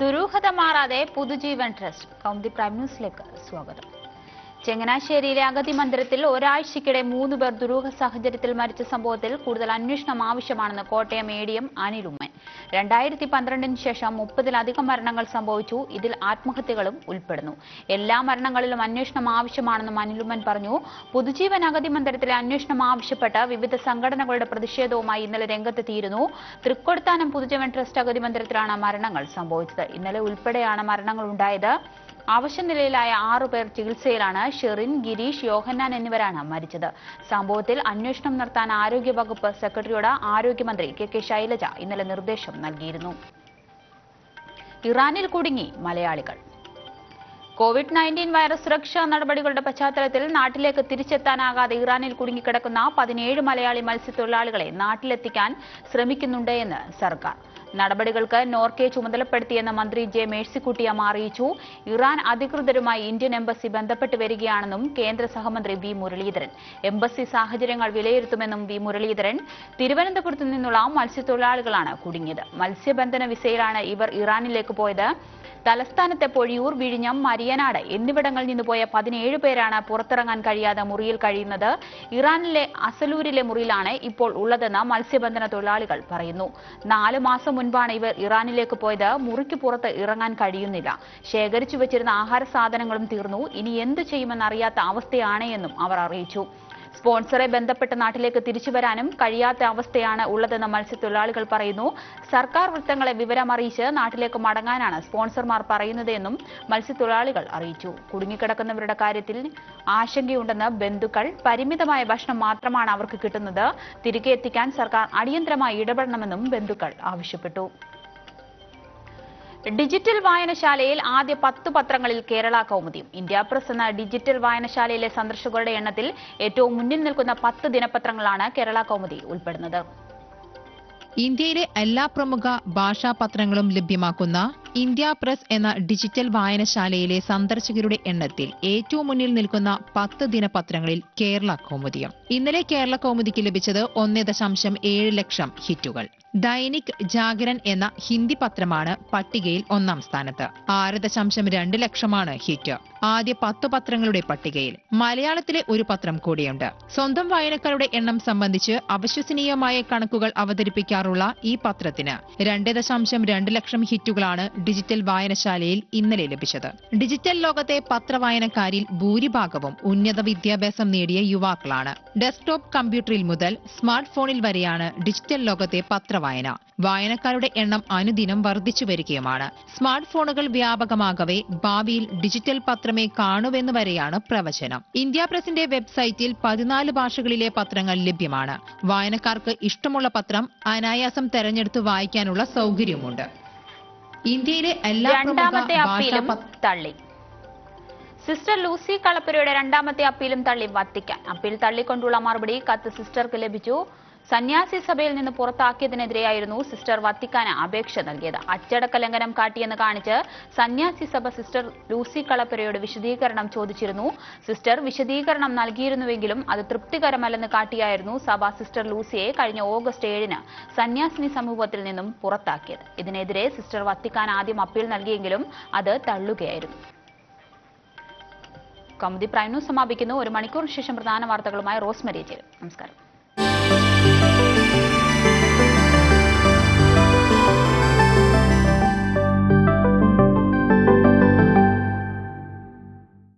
ദുരൂഹത മാറാതെ പുതുജീവൻ ട്രസ്റ്റ് കൗമുദി പ്രൈം ന്യൂസിലേക്ക് സ്വാഗതം. ചങ്ങനാശ്ശേരിയിലെ അഗതി മന്ദിരത്തിൽ ഒരാഴ്ചയ്ക്കിടെ മൂന്ന് പേർ ദുരൂഹ സാഹചര്യത്തിൽ മരിച്ച സംഭവത്തിൽ കൂടുതൽ അന്വേഷണം ആവശ്യമാണെന്ന് Kottayam A D M Anil Oommen. രണ്ടായിരത്തി പന്ത്രണ്ടിന് ശേഷം മുപ്പതിലധികം മരണങ്ങൾ സംഭവിച്ചു. ഇതിൽ ആത്മഹത്യകളും ഉൾപ്പെടുന്നു. എല്ലാ മരണങ്ങളിലും അന്വേഷണം ആവശ്യമാണെന്നും അനിലുമ്മൻ പറഞ്ഞു. പുതുജീവൻ അഗതി മന്ദിരത്തിലെ അന്വേഷണം ആവശ്യപ്പെട്ട് വിവിധ സംഘടനകളുടെ പ്രതിഷേധവുമായി ഇന്നലെ രംഗത്തെത്തിയിരുന്നു. തൃക്കൊടുത്താനം പുതുജീവൻ ട്രസ്റ്റ് അഗതി മന്ദിരത്തിലാണ് മരണങ്ങൾ സംഭവിച്ചത്. ഇന്നലെ ഉൾപ്പെടെയാണ് മരണങ്ങൾ ഉണ്ടായത്. അവശനിലയിലായ ആറുപേർ ചികിത്സയിലാണ് ഷെറിൻ ഗിരീഷ് യോഹന്നാൻ എന്നിവരാണ് മരിച്ചത്. സംഭവത്തിൽ അന്വേഷണം നടത്താൻ ആരോഗ്യവകുപ്പ് സെക്രട്ടറിയോട് ആരോഗ്യമന്ത്രി കെ കെ ശൈലജ ഇന്നലെ നിർദ്ദേശം നൽകിയിരുന്നു. ഇറാനിൽ കുടുങ്ങി മലയാളികൾ. കോവിഡ് നയന്റീൻ വൈറസ് സുരക്ഷാ നടപടികളുടെ പശ്ചാത്തലത്തിൽ നാട്ടിലേക്ക് തിരിച്ചെത്താനാകാതെ ഇറാനിൽ കുടുങ്ങിക്കിടക്കുന്ന പതിനേഴ് മലയാളി മത്സ്യത്തൊഴിലാളികളെ നാട്ടിലെത്തിക്കാൻ ശ്രമിക്കുന്നുണ്ടെന്ന് സർക്കാർ. നടപടികൾക്ക് നോർക്കെ ചുമതലപ്പെടുത്തിയെന്ന് മന്ത്രി ജെ മേഴ്സിക്കുട്ടിയമ്മ അറിയിച്ചു. ഇറാൻ അധികൃതരുമായി ഇന്ത്യൻ എംബസി ബന്ധപ്പെട്ട് വരികയാണെന്നും കേന്ദ്ര സഹമന്ത്രി വി മുരളീധരൻ. എംബസി സാഹചര്യങ്ങൾ വിലയിരുത്തുമെന്നും വി മുരളീധരൻ. തിരുവനന്തപുരത്ത് നിന്നുള്ള മത്സ്യത്തൊഴിലാളികളാണ് കുടുങ്ങിയത്. മത്സ്യബന്ധന വിസയിലാണ് ഇവർ ഇറാനിലേക്ക് പോയത്. തലസ്ഥാനത്തെ പൊഴിയൂർ വിഴിഞ്ഞം മരിയനാട് എന്നിവിടങ്ങളിൽ നിന്ന് പോയ പതിനേഴ് പേരാണ് പുറത്തിറങ്ങാൻ കഴിയാതെ മുറിയിൽ കഴിയുന്നത്. ഇറാനിലെ അസലൂരിലെ മുറിയിലാണ് ഇപ്പോൾ ഉള്ളതെന്ന് മത്സ്യബന്ധന തൊഴിലാളികൾ പറയുന്നു. നാല് മാസം മുൻപാണ് ഇവർ ഇറാനിലേക്ക് പോയത്. മുറിക്ക് പുറത്ത് ഇറങ്ങാൻ കഴിയുന്നില്ല. ശേഖരിച്ചു വെച്ചിരുന്ന ആഹാര സാധനങ്ങളും തീർന്നു. ഇനി എന്ത് ചെയ്യുമെന്നറിയാത്ത അവസ്ഥയാണ് എന്നും അവർ അറിയിച്ചു. സ്പോൺസറെ ബന്ധപ്പെട്ട നാട്ടിലേക്ക് തിരിച്ചുവരാനും കഴിയാത്ത അവസ്ഥയാണ് ഉള്ളതെന്ന് മത്സ്യത്തൊഴിലാളികൾ പറയുന്നു. സർക്കാർ വൃത്തങ്ങളെ വിവരമറിയിച്ച് നാട്ടിലേക്ക് മടങ്ങാനാണ് സ്പോൺസർമാർ പറയുന്നതെന്നും മത്സ്യത്തൊഴിലാളികൾ അറിയിച്ചു. കുടുങ്ങിക്കിടക്കുന്നവരുടെ കാര്യത്തിൽ ആശങ്കയുണ്ടെന്ന് ബന്ധുക്കൾ പരിമിതമായ ഭക്ഷണം മാത്രമാണ് അവർക്ക് കിട്ടുന്നത്. തിരികെ എത്തിക്കാൻ സർക്കാർ അടിയന്തരമായി ഇടപെടണമെന്നും ബന്ധുക്കൾ ആവശ്യപ്പെട്ടു. ഡിജിറ്റൽ വായനശാലയിൽ ആദ്യ പത്ത് പത്രങ്ങളിൽ കേരള കൗമുദിയും. ഇന്ത്യ പ്രസ് എന്ന ഡിജിറ്റൽ വായനശാലയിലെ സന്ദർശകരുടെ എണ്ണത്തിൽ ഏറ്റവും മുന്നിൽ നിൽക്കുന്ന പത്ത് ദിനപത്രങ്ങളാണ് കേരള കൗമുദി ഉൾപ്പെടുന്നത്. ഇന്ത്യയിലെ എല്ലാ പ്രമുഖ ഭാഷാ പത്രങ്ങളും ലഭ്യമാക്കുന്ന ഇന്ത്യ പ്രസ് എന്ന ഡിജിറ്റൽ വായനശാലയിലെ സന്ദർശകരുടെ എണ്ണത്തിൽ ഏറ്റവും മുന്നിൽ നിൽക്കുന്ന പത്ത് ദിനപത്രങ്ങളിൽ കേരള കൗമുദിയും ഇന്നലെ കേരള കൗമുദിക്ക് ലഭിച്ചത് ഒന്നേ ദശാംശം ഏഴ് ലക്ഷം ഹിറ്റുകൾ. ദൈനിക് ജാഗരൻ എന്ന ഹിന്ദി പത്രമാണ് പട്ടികയിൽ ഒന്നാം സ്ഥാനത്ത്. ആറ് ദശാംശം രണ്ട് ലക്ഷമാണ് ഹിറ്റ്. ആദ്യ പത്ത് പത്രങ്ങളുടെ പട്ടികയിൽ. മലയാളത്തിലെ ഒരു പത്രം കൂടിയുണ്ട്. സ്വന്തം വായനക്കാരുടെ എണ്ണം സംബന്ധിച്ച് അവിശ്വസനീയമായ കണക്കുകൾ അവതരിപ്പിക്കാറുള്ള ഈ പത്രത്തിന് രണ്ട് ദശാംശം രണ്ട് ലക്ഷം ഹിറ്റുകളാണ് ഡിജിറ്റൽ വായനശാലയിൽ ഇന്നലെ ലഭിച്ചത്. ഡിജിറ്റൽ ലോകത്തെ പത്രവായനക്കാരിൽ ഭൂരിഭാഗവും ഉന്നത വിദ്യാഭ്യാസം നേടിയ യുവാക്കളാണ്. ഡെസ്ക്ടോപ്പ് കമ്പ്യൂട്ടറിൽ മുതൽ സ്മാർട്ട് ഫോണിൽ വരെയാണ് ഡിജിറ്റൽ ലോകത്തെ പത്രവായന. വായനക്കാരുടെ എണ്ണം അനുദിനം വർദ്ധിച്ചു വരികയുമാണ്. സ്മാർട്ട് ഫോണുകൾ വ്യാപകമാകവേ ഭാവിയിൽ ഡിജിറ്റൽ പത്രമേ കാണുവെന്ന് വരെയാണ് പ്രവചനം. ഇന്ത്യ പ്രസിന്റെ വെബ്സൈറ്റിൽ പതിനാല് ഭാഷകളിലെ പത്രങ്ങൾ ലഭ്യമാണ്. വായനക്കാർക്ക് ഇഷ്ടമുള്ള പത്രം അനായാസം തെരഞ്ഞെടുത്ത് വായിക്കാനുള്ള സൗകര്യമുണ്ട് ഇന്ത്യയിലെ എല്ലാ രണ്ടാമത്തെ തള്ളി. സിസ്റ്റർ ലൂസി കളപ്പുരയുടെ രണ്ടാമത്തെ അപ്പീലും തള്ളി വത്തിക്കാൻ. അപ്പീൽ തള്ളിക്കൊണ്ടുള്ള മറുപടി കത്ത് സിസ്റ്റർക്ക് ലഭിച്ചു. സന്യാസി സഭയിൽ നിന്ന് പുറത്താക്കിയതിനെതിരെയായിരുന്നു സിസ്റ്റർ വത്തിക്കാന് അപേക്ഷ നൽകിയത്. അച്ചടക്ക ലംഘനം കാട്ടിയെന്ന് കാണിച്ച് സന്യാസി സഭ സിസ്റ്റർ ലൂസി കളപ്പുരയോട് വിശദീകരണം ചോദിച്ചിരുന്നു. സിസ്റ്റർ വിശദീകരണം നൽകിയിരുന്നുവെങ്കിലും അത് തൃപ്തികരമല്ലെന്ന് കാട്ടിയായിരുന്നു സഭ സിസ്റ്റർ ലൂസിയെ കഴിഞ്ഞ ഓഗസ്റ്റ് ഏഴിന് സന്യാസിനി സമൂഹത്തിൽ നിന്നും പുറത്താക്കിയത്. ഇതിനെതിരെ സിസ്റ്റർ വത്തിക്കാൻ ആദ്യം അപ്പീൽ നൽകിയെങ്കിലും അത് തള്ളുകയായിരുന്നു. കൗമുദി പ്രൈം ന്യൂസ് സമാപിക്കുന്നു. ഒരു മണിക്കൂറിന് ശേഷം പ്രധാന വാർത്തകളുമായി റോസ്മരി ചേരും. നമസ്കാരം.